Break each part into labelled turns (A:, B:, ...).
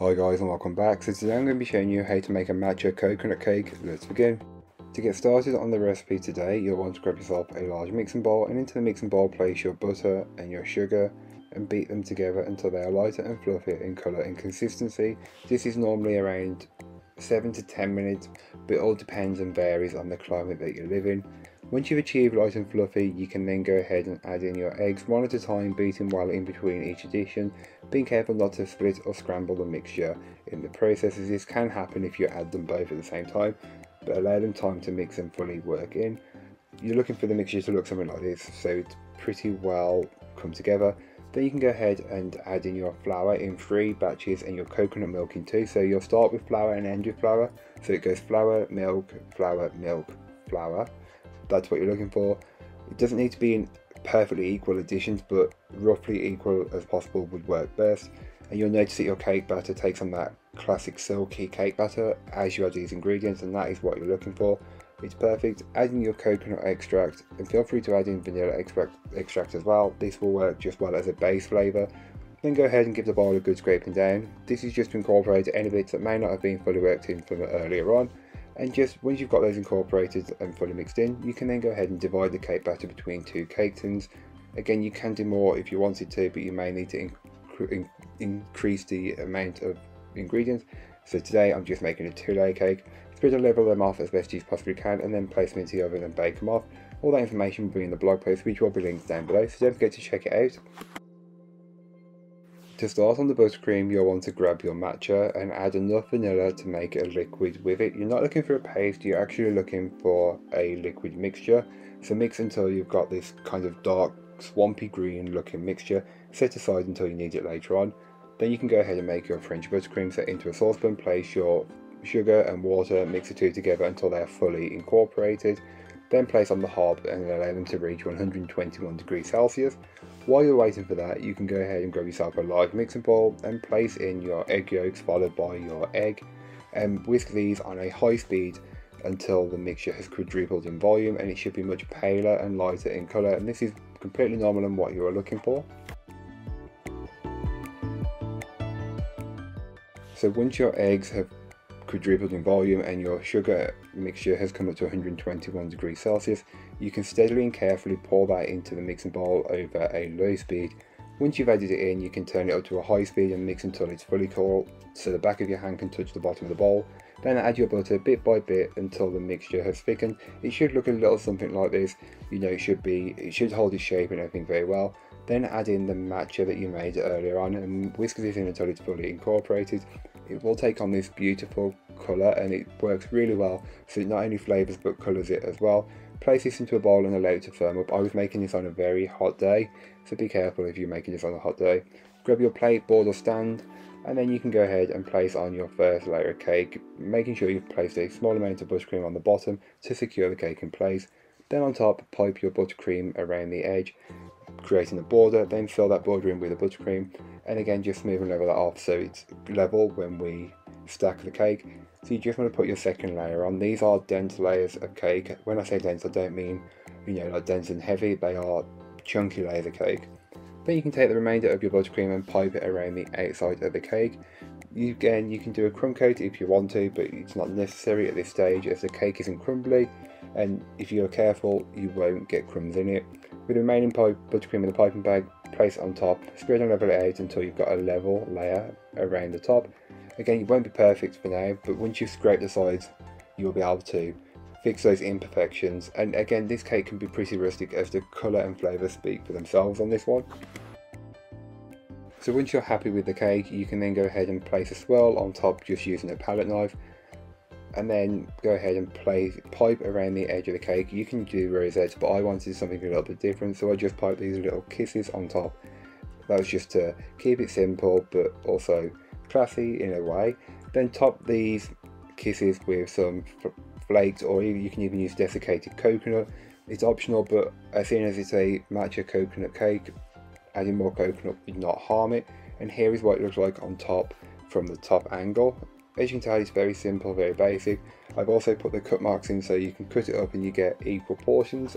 A: Hi guys and welcome back. So today I'm going to be showing you how to make a matcha coconut cake. Let's begin. To get started on the recipe today, you'll want to grab yourself a large mixing bowl and into the mixing bowl place your butter and your sugar and beat them together until they are lighter and fluffier in colour and consistency. This is normally around 7 to 10 minutes but it all depends and varies on the climate that you live in. Once you've achieved light and fluffy, you can then go ahead and add in your eggs one at a time, beating while in between each addition, being careful not to split or scramble the mixture in the process as this can happen if you add them both at the same time, but allow them time to mix and fully work in. You're looking for the mixture to look something like this, so it's pretty well come together. Then you can go ahead and add in your flour in three batches and your coconut milk in two. So you'll start with flour and end with flour. So it goes flour, milk, flour, milk, flour that's what you're looking for. It doesn't need to be in perfectly equal additions, but roughly equal as possible would work best. And you'll notice that your cake batter takes on that classic silky cake batter as you add these ingredients, and that is what you're looking for. It's perfect. Adding your coconut extract, and feel free to add in vanilla extract, extract as well. This will work just well as a base flavour. Then go ahead and give the bowl a good scraping down. This is just to incorporate any bits that may not have been fully worked in from earlier on and just once you've got those incorporated and fully mixed in, you can then go ahead and divide the cake batter between two cake tins. Again, you can do more if you wanted to, but you may need to in increase the amount of ingredients. So today I'm just making a two layer cake. Spread and level them off as best you possibly can and then place them into the oven and bake them off. All that information will be in the blog post which will be linked down below, so don't forget to check it out. To start on the buttercream, you'll want to grab your matcha and add enough vanilla to make a liquid with it. You're not looking for a paste, you're actually looking for a liquid mixture. So mix until you've got this kind of dark, swampy green looking mixture. Set aside until you need it later on. Then you can go ahead and make your French buttercream. Set into a saucepan, place your sugar and water, mix the two together until they are fully incorporated. Then place on the hob and allow them to reach 121 degrees Celsius. While you're waiting for that, you can go ahead and grab yourself a large mixing bowl and place in your egg yolks followed by your egg and whisk these on a high speed until the mixture has quadrupled in volume and it should be much paler and lighter in colour and this is completely normal and what you are looking for. So once your eggs have quadrupled in volume and your sugar mixture has come up to 121 degrees Celsius, you can steadily and carefully pour that into the mixing bowl over a low speed. Once you've added it in, you can turn it up to a high speed and mix until it's fully cold, so the back of your hand can touch the bottom of the bowl. Then add your butter bit by bit until the mixture has thickened. It should look a little something like this. You know, it should be, it should hold its shape and everything very well. Then add in the matcha that you made earlier on and whisk this in until it's fully incorporated. It will take on this beautiful colour and it works really well so it not only flavours but colours it as well. Place this into a bowl and allow it to firm up. I was making this on a very hot day so be careful if you're making this on a hot day. Grab your plate, board or stand and then you can go ahead and place on your first layer of cake, making sure you've placed a small amount of buttercream on the bottom to secure the cake in place. Then on top, pipe your buttercream around the edge creating a border, then fill that border in with the buttercream, and again just and level that off so it's level when we stack the cake. So you just want to put your second layer on. These are dense layers of cake. When I say dense, I don't mean, you know, like dense and heavy. They are chunky layers of cake. Then you can take the remainder of your buttercream and pipe it around the outside of the cake. You, again, you can do a crumb coat if you want to, but it's not necessary at this stage as the cake isn't crumbly, and if you're careful, you won't get crumbs in it. With the remaining buttercream in the piping bag, place it on top, spread and level it out until you've got a level layer around the top. Again, it won't be perfect for now, but once you've scraped the sides, you'll be able to fix those imperfections. And again, this cake can be pretty rustic as the colour and flavour speak for themselves on this one. So once you're happy with the cake, you can then go ahead and place a swirl on top just using a palette knife and then go ahead and pipe around the edge of the cake. You can do rosettes, but I wanted something a little bit different, so I just piped these little kisses on top. That was just to keep it simple, but also classy in a way. Then top these kisses with some flakes, or you can even use desiccated coconut. It's optional, but as soon as it's a matcha coconut cake, adding more coconut would not harm it. And here is what it looks like on top from the top angle as you can tell it's very simple, very basic. I've also put the cut marks in so you can cut it up and you get equal portions.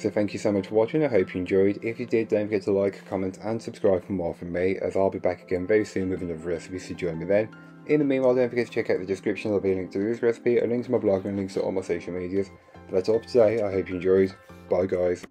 A: So thank you so much for watching, I hope you enjoyed. If you did, don't forget to like, comment and subscribe for more from me, as I'll be back again very soon with another recipe, so join me then. In the meanwhile, don't forget to check out the description, there'll be a link to this recipe, a link to my blog and links to all my social medias. But that's all for today, I hope you enjoyed. Bye guys.